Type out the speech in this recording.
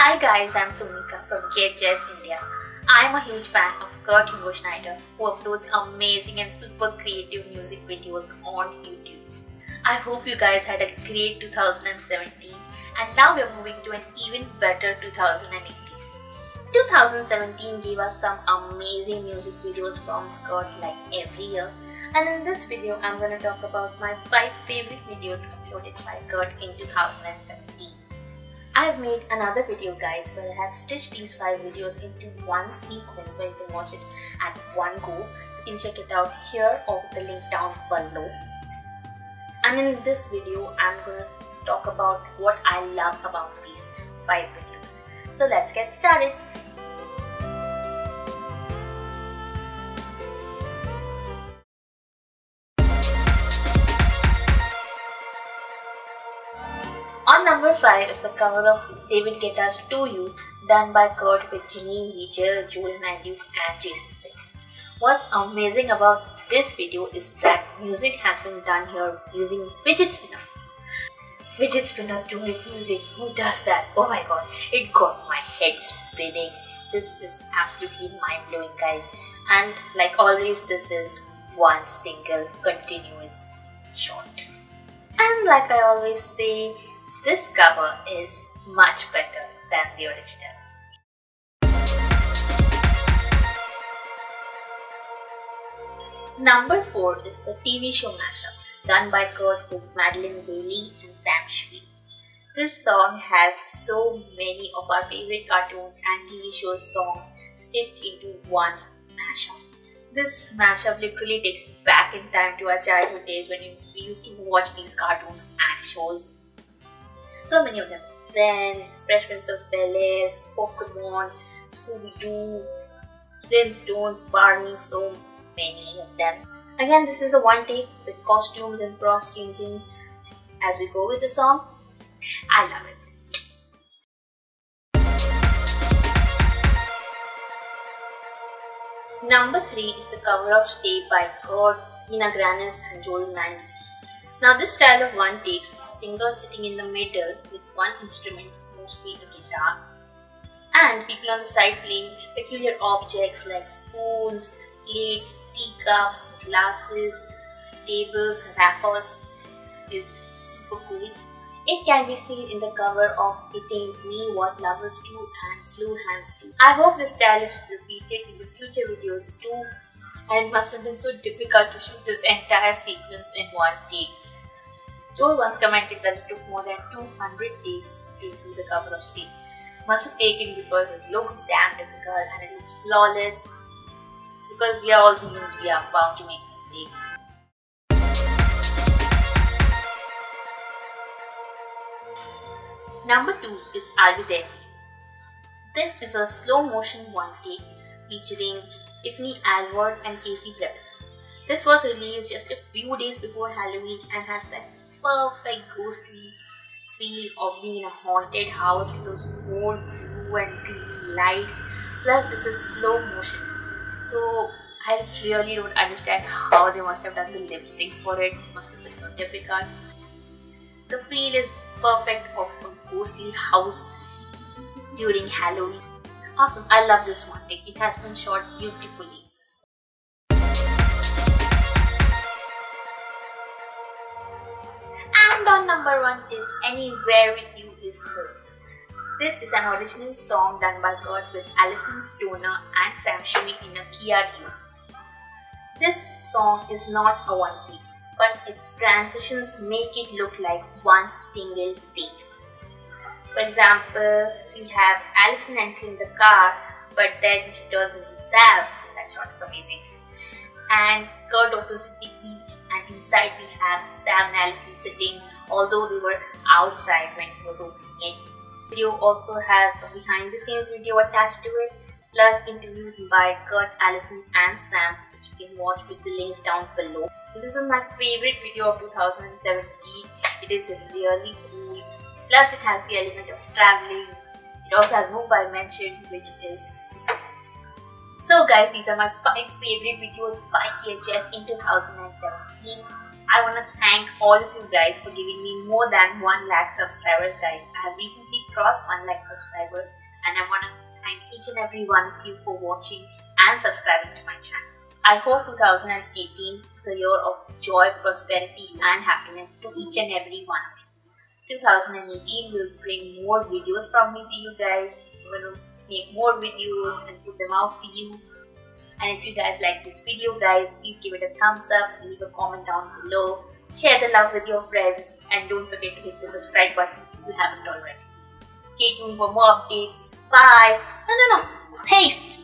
Hi guys, I'm Sonika from KHS India. I'm a huge fan of Kurt Hugo Schneider who uploads amazing and super creative music videos on YouTube. I hope you guys had a great 2017 and now we're moving to an even better 2018. 2017 gave us some amazing music videos from Kurt like every year and in this video I'm to talk about my 5 favorite videos uploaded by Kurt in 2017. I have made another video guys where I have stitched these 5 videos into one sequence where you can watch it at one go. You can check it out here or the link down below. And in this video I'm to talk about what I love about these 5 videos. So let's get started. Number 5 is the cover of David Guetta's 2U done by Kurt with Jannine Weigel, Joel Manduke and Jason Pitts. What's amazing about this video is that music has been done here using fidget spinners. Fidget spinners doing music, who does that? Oh my god, it got my head spinning. This is absolutely mind blowing guys and like always this is one single continuous shot. And like I always say, this cover is much better than the original. Number 4 is the TV show mashup done by Kurt with Madilyn Bailey and Sam Schmid. This song has so many of our favorite cartoons and TV show songs stitched into one mashup. This mashup literally takes back in time to our childhood days when we used to watch these cartoons and shows so many of them. Friends, Fresh of Bel Air, Pokemon, Scooby Doo, Flintstones, Barney, so many of them. Again, this is a one take with costumes and props changing as we go with the song. I love it. Number 3 is the cover of Stay by Kurt, Kina Grannis and Joel Manduke. Now this style of one takes with the singer sitting in the middle with one instrument, mostly a guitar, and people on the side playing peculiar objects like spoons, plates, teacups, glasses, tables, wrappers is super cool. It can be seen in the cover of It Ain't Me What Lovers Do and Slow Hands Do. I hope this style is repeated in the future videos too and it must have been so difficult to shoot this entire sequence in one take. Joel once commented that it took more than 200 days to do the cover of Stay. Must have taken because it looks damn difficult and it looks flawless. Because we are all humans, we are bound to make mistakes. Number 2 is There This is a slow motion one take featuring Tiffany Alvord and Casey Breves. This was released just a few days before Halloween and has that perfect ghostly feel of being in a haunted house with those four blue and green lights. Plus, this is slow motion. So, I really don't understand how they must have done the lip sync for it. It must have been so difficult. The feel is perfect of a ghostly house during Halloween. Awesome, I love this one. It has been shot beautifully. Number one is Anywhere With You Is Home. This is an original song done by Kurt with Alyson Stoner and Sam Schmid in a Kia Rio. This song is not a one take, but its transitions make it look like one single take. For example, we have Alyson entering the car, but then she turns into Sam. That shot is amazing. And Kurt opens the key, and inside we have Sam and Alyson sitting although they were outside when he was opening it. Video also has a behind the scenes video attached to it plus interviews by Kurt, Alyson and Sam which you can watch with the links down below. This is my favorite video of 2017. It is really cool. Plus it has the element of traveling. It also has mobile mention which is super so guys, these are my 5 favorite videos by KHS in 2017. I want to thank all of you guys for giving me more than 1 lakh subscribers guys. I have recently crossed 1 lakh subscribers and I want to thank each and every one of you for watching and subscribing to my channel. I hope 2018 is a year of joy, prosperity and happiness to each and every one of you. 2018 will bring more videos from me to you guys. Make more videos and put them out for you. And if you guys like this video guys, please give it a thumbs up, leave a comment down below, share the love with your friends and don't forget to hit the subscribe button if you haven't already. Stay tuned for more updates. Bye. No, no, no. Peace.